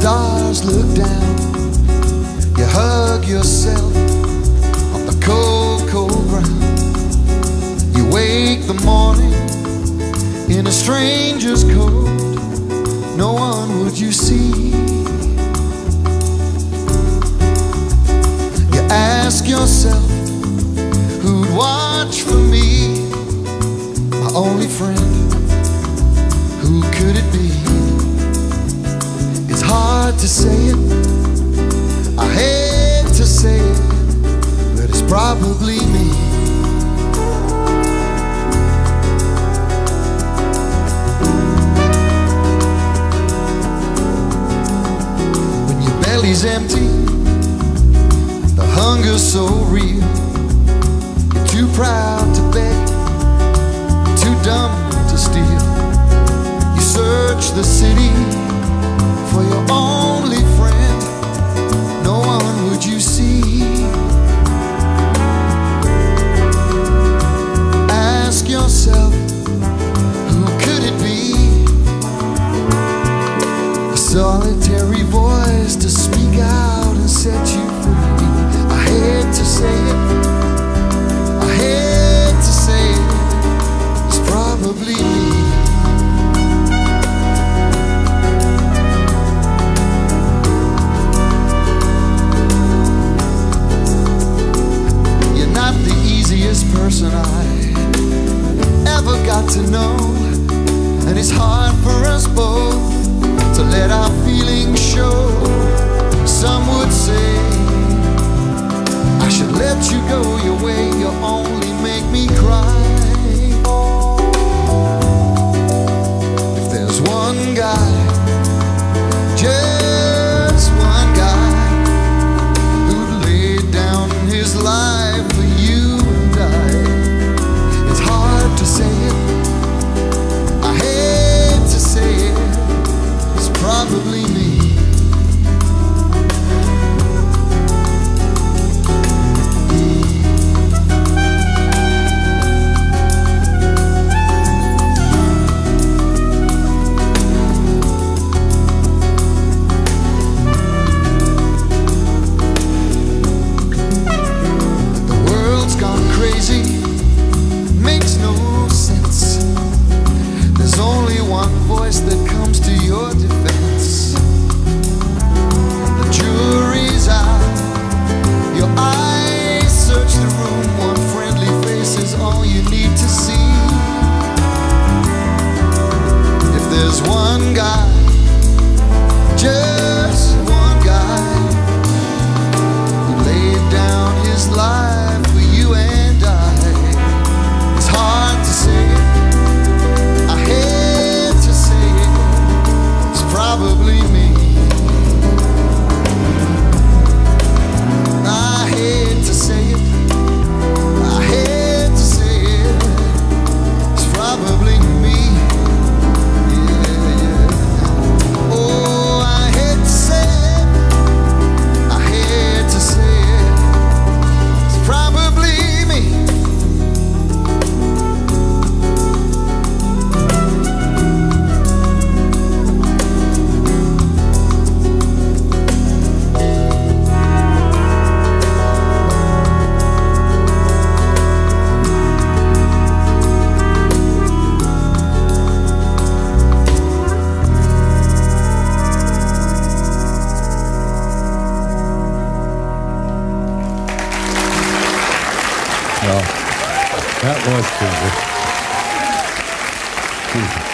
just look down. You hug yourself on the cold, cold ground. You wake the morning in a stranger's coat. No one would you see. You ask yourself who'd watch for me, my only friend. Hard to say it. I hate to say it, but it's probably me. When your belly's empty, the hunger's so real. You're too proud to beg, too dumb to steal. You search the city for your only friend. No one would you see. Ask yourself, who could it be? A solitary voice to speak out and set you free. I hate to say it. To know. And it's hard for us both to let our feelings show. Some would say, I should let you go your way, you only make me cry. If there's one guy, just one guy who'd lay down his life one guy, just Well, that was cool.